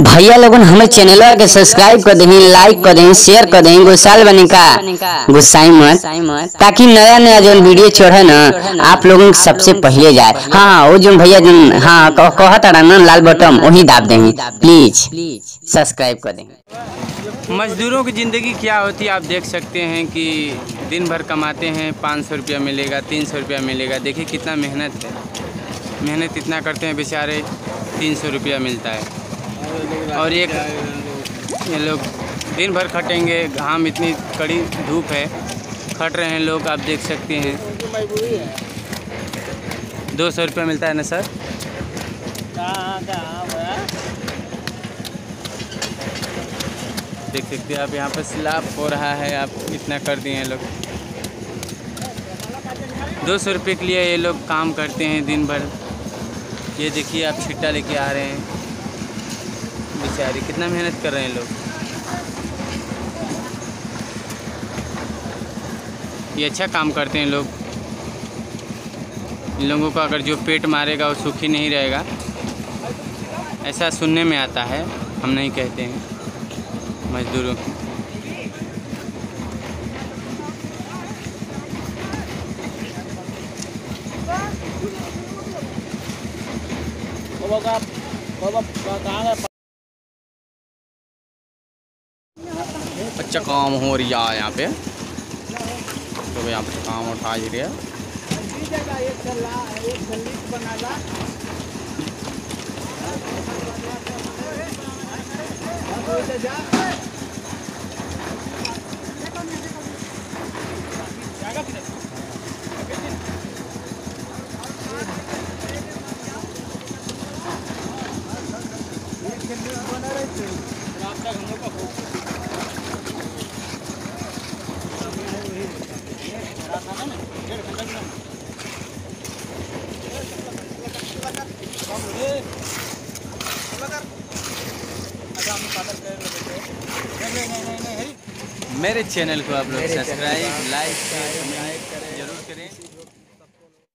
भैया लोगन हमें चैनल के सब्सक्राइब कर देही लाइक कर देही शेयर कर दें गुस्साल बनी का। गुस्साई मत, ताकि नया नया जो वीडियो चढ़े ना, आप लोगन के सबसे पहले जाए। हाँ वो जो भैया जो हाँ कह- कहत ना, लाल बटन, वही दाब देही प्लीज़ सब्सक्राइब कर देही मजदूरों की ज़िंदगी क्या होती है? आप देख सकते हैं कि दिन भर कमाते हैं, पाँच सौ रुपया मिलेगा, तीन सौ रुपया मिलेगा। देखिए कितना मेहनत है। मेहनत इतना करते हैं बेचारे, तीन सौ रुपया मिलता है। और ये ये लोग दिन भर खटेंगे, घाम इतनी कड़ी धूप है, खट रहे हैं लोग, आप देख सकते हैं। दो सौ रुपया मिलता है ना सर? देख सकते हैं आप, यहाँ पर स्लाब हो रहा है, आप इतना कर दिए हैं लोग। दो सौ रुपये के लिए ये लोग काम करते हैं दिन भर। ये देखिए, आप छिट्टा लेके आ रहे हैं। बेचारे, कितना मेहनत कर रहे हैं लोग। ये अच्छा काम करते हैं लोग। इन लोगों को अगर जो पेट मारेगा, वो सुखी नहीं रहेगा। ऐसा सुनने में आता है, हम नहीं कहते हैं। मजदूरों की। अच्छा काम हो रहा है यहाँ पे। तो यहाँ पे काम उठा ही रहे हैं। मेरे चैनल को आप लोग सब्सक्राइब लाइक कमेंट ज़रूर करें।